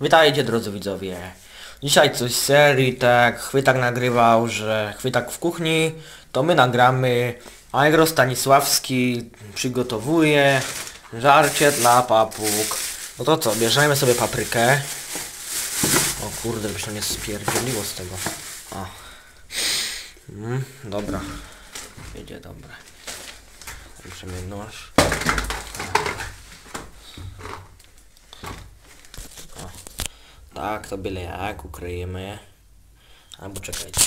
Witajcie drodzy widzowie. Dzisiaj coś z serii, tak Chwytak nagrywał, że Chwytak w kuchni, to my nagramy. Agro Stanisławski przygotowuje żarcie dla papug. No to co, bierzemy sobie paprykę. O kurde, by się nie spierdzieliło z tego. O. Mm, dobra. Idzie dobra. Bierzemy nóż. Tak, to byle jak ukryjemy. Albo czekajcie.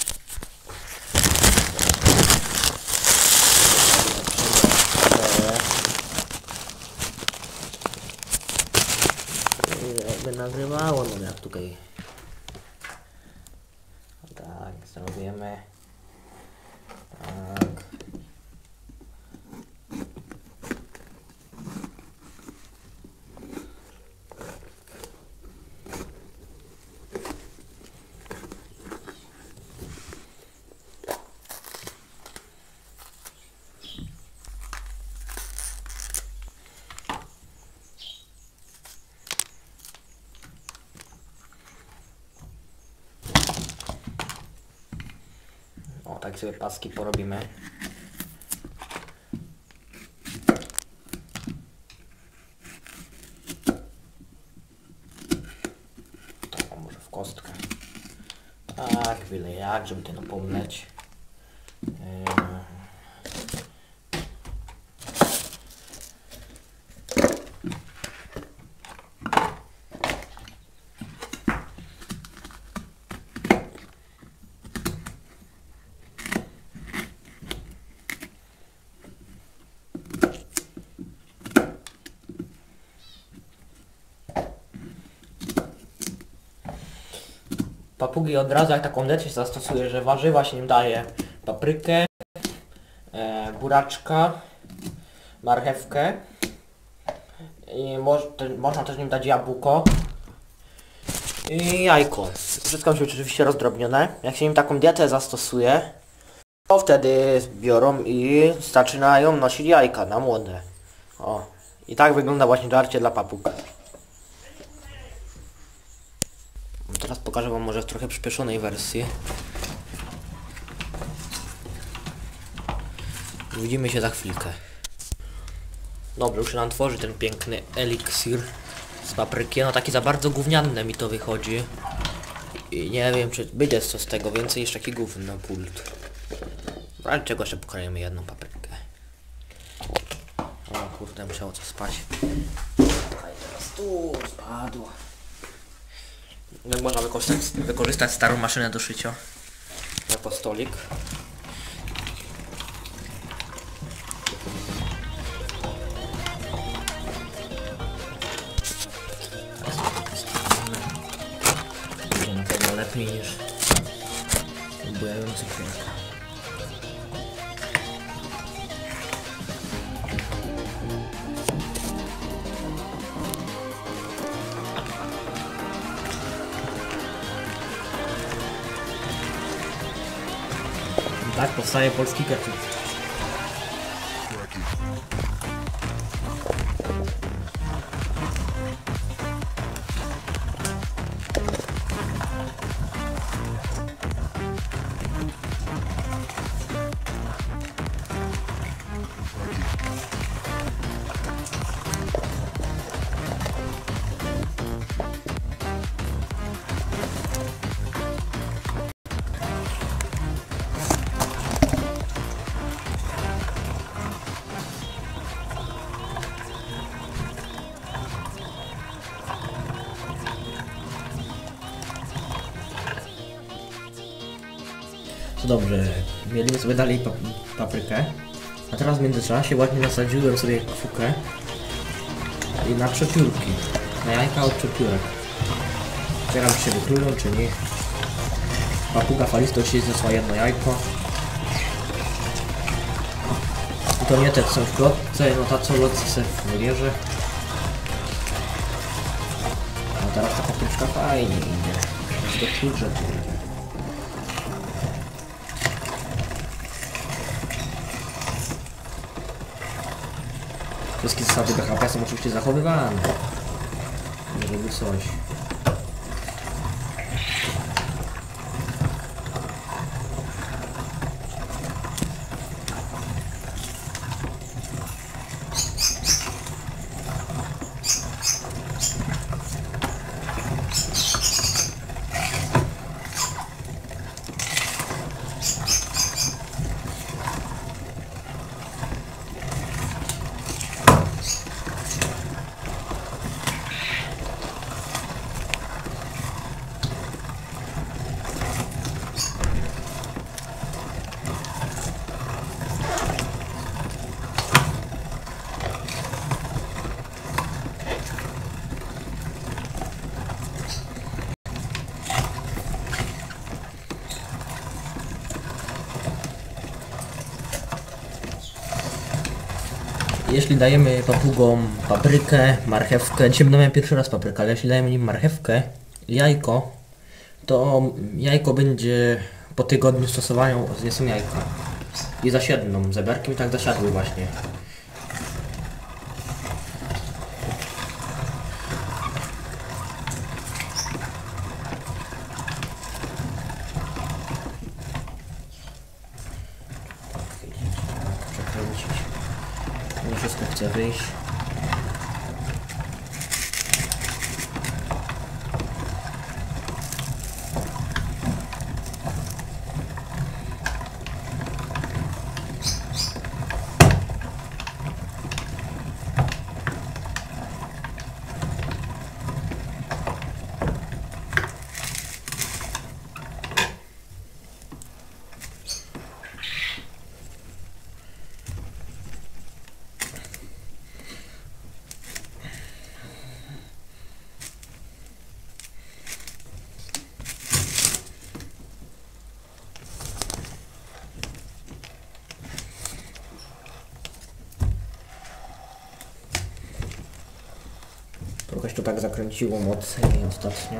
Jakby nagrywało, no jak tutaj. Tak, zrobimy. O, tak sobie paski porobimy. O, może w kostkę. Tak, byle jak, żeby to napomnieć. Papugi od razu jak taką leć zastosuje, że warzywa się nim daje paprykę, e, buraczka, marchewkę i te, można też nim dać jabłko i jajko. Wszystko musi być oczywiście rozdrobnione. Jak się im taką dietę zastosuje, to wtedy biorą i zaczynają nosić jajka na młode. O. I tak wygląda właśnie żarcie dla papug. Teraz pokażę wam może w trochę przyspieszonej wersji. Widzimy się za chwilkę. Dobrze, już się nam tworzy ten piękny eliksir z papryki. No taki za bardzo gównianne mi to wychodzi. I nie wiem czy będzie co z tego, więcej jeszcze taki gówno pult. Ale czego jeszcze pokroimy jedną paprykę. O kurde, musiało coś spać. Teraz tu spadło. Jak można wykorzystać, wykorzystać starą maszynę do szycia jako stolik. Na lepiej niż. I dobrze, mielimy sobie dalej pap paprykę. A teraz w międzyczasie ładnie nasadziłem sobie kwukę i na przepiórki. Na jajka od przepiórek. Czy się wyklują czy nie. Papuga falisto ci zesła jedno jajko. I to nie te co w klotce, no ta co lotce w wolierze. A teraz ta papryczka fajnie idzie. Jest do czuć, że tu idzie. Wszystkie zasady BHP są oczywiście zachowywane. Żeby coś. Jeśli dajemy papugom paprykę, marchewkę, dzisiaj będę miał pierwszy raz paprykę, ale jeśli dajemy im marchewkę, jajko, to jajko będzie po tygodniu stosowania zniosą jajka i zasiedną zeberkiem i tak zasiadły właśnie. Przekręcić. Nie wszystko chce wyjść. Tak zakręciło mocniej ostatnio.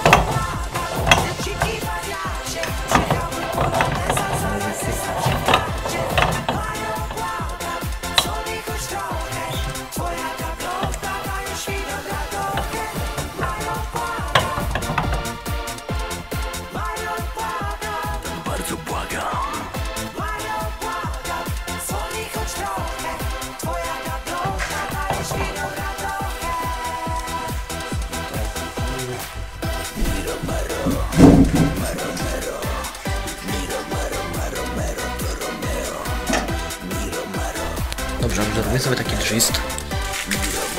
sobie taki gist.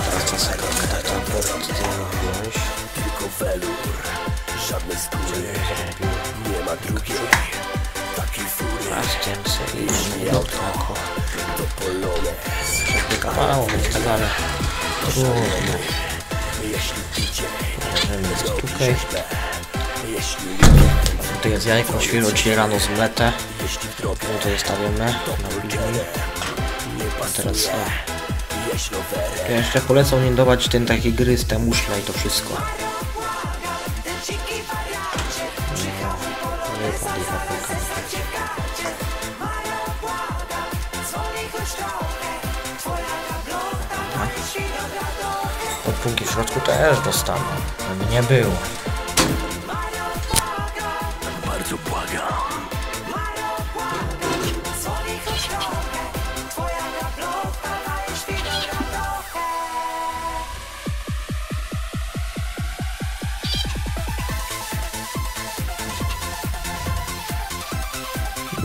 Teraz czas sekundkę tak to wziąć. Tylko welur, żadne skóry. Nie ma drugiej takiej fury. Aż i nie odkaku. To polonez. Tak ale trudno. Jeśli idzie, Możemy jest tutaj. jest jajko dzisiaj rano drogę Tutaj stawiamy na pilni. A teraz o. Ja jeszcze polecam nie dawać ten taki gryz, te muszle i to wszystko. Podpunki w środku też dostaną, żeby nie było.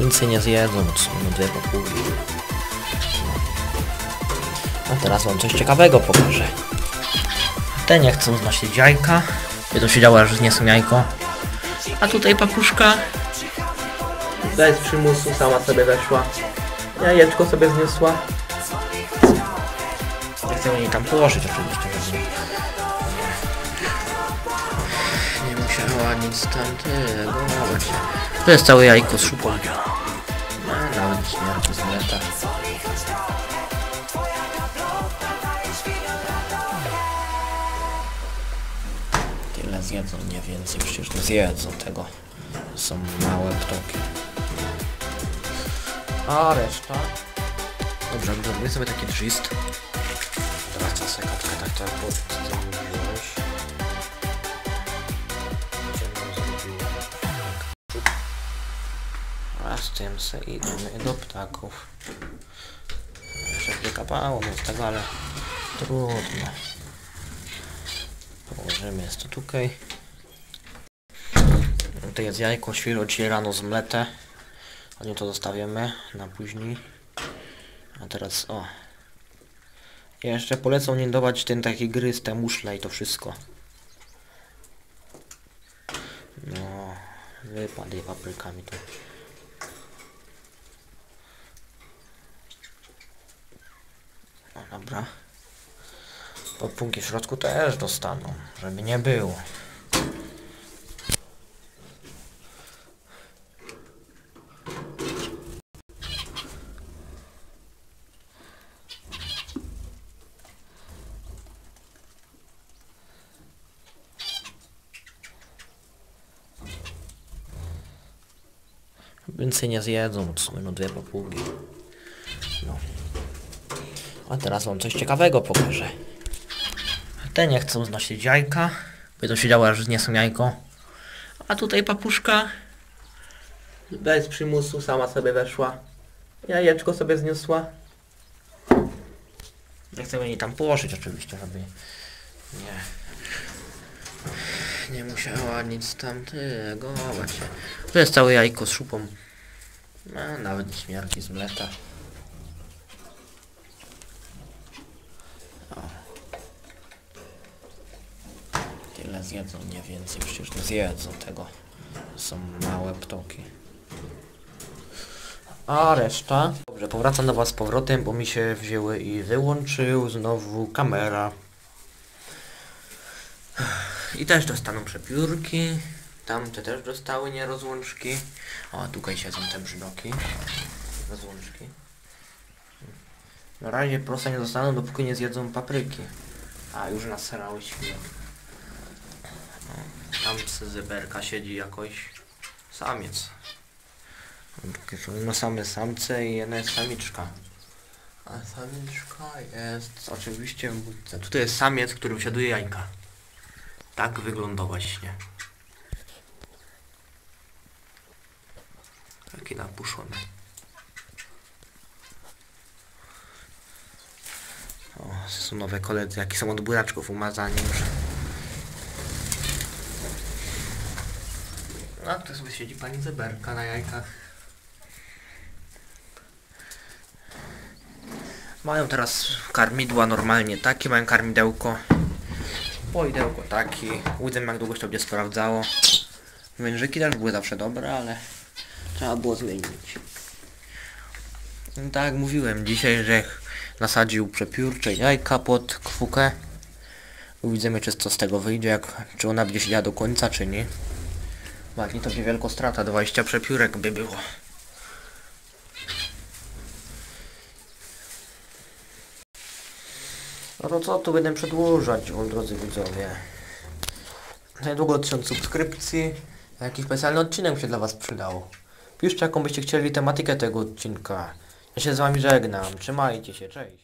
Więcej nie zjedzą, co no dwie papugi. A teraz wam coś ciekawego pokażę. Te nie chcą znosić jajka. By to siedziała, że nie są jajko. A tutaj papuszka bez przymusu sama sobie weszła. Jajeczko sobie zniosła. Nie chcę jej tam położyć oczywiście. żeby Nie, musiała nic tamtego. Nawet. To jest całe jajko z szupą. No, nawet śmierci z mleka. Tyle zjedzą, nie więcej, przecież nie zjedzą tego. Są małe ptoki. A reszta? Dobrze, zrobię sobie taki gist. Teraz czas sekatkę tak to Z tym se idziemy do ptaków. Jeszcze wykapało z tego, ale trudno. Położymy jest to tutaj. Tutaj jest jajko, świeżo dzisiaj rano zmlete. A nie to zostawiamy na później. A teraz o. Jeszcze polecą nie dawać ten taki gryz, te muszle i to wszystko. No, wypadł paprykami to. No dobra. Papunki w środku też dostaną, żeby nie było. Więcej nie zjedzą, sumie no dwie papugi. Teraz wam coś ciekawego pokażę. Te nie chcą znosić jajka, by to siedziała, że nie są jajko. A tutaj papuszka bez przymusu sama sobie weszła. Jajeczko sobie zniosła. Nie chcemy jej tam położyć oczywiście, żeby nie nie musiała nic tamtego właśnie. To jest całe jajko z szupą. No, nawet śmierci z mleka. Tyle zjedzą, nie więcej. Przecież nie zjedzą tego. Są małe ptoki. A reszta? Dobrze, powracam do Was z powrotem, bo mi się wzięły i wyłączył znowu kamera. I też dostaną przepiórki. Tamte też dostały nierozłączki. O, tutaj siedzą te brzydoki. Rozłączki. Na razie proste nie dostaną, dopóki nie zjedzą papryki. A, już naserały świnie. Tam zeberka siedzi jakoś. Samiec. No same samce i jedna jest samiczka. A samiczka jest oczywiście w budce. Tutaj jest samiec, który usiaduje jajka. Tak wygląda właśnie. Taki napuszony. O, są nowe koledzy, jakie są od buraczków umazani już. No, tu sobie siedzi pani Zeberka na jajkach. Mają teraz karmidła normalnie takie, mają karmidełko. Poidełko taki. Łydzem jak długo się to będzie sprawdzało. Wężyki też były zawsze dobre, ale trzeba było zmienić. No tak mówiłem dzisiaj, że nasadził przepiórcze jajka pod kwukę. Widzimy czy co z tego wyjdzie, jak, czy ona będzie siedziała do końca, czy nie. Nie, to będzie wielka strata, 20 przepiórek by było. No to co tu będę przedłużać, o drodzy widzowie. Niedługo 1000 subskrypcji. Jakiś specjalny odcinek się dla Was przydał. Piszcie jaką byście chcieli tematykę tego odcinka. Ja się z Wami żegnam. Trzymajcie się, cześć.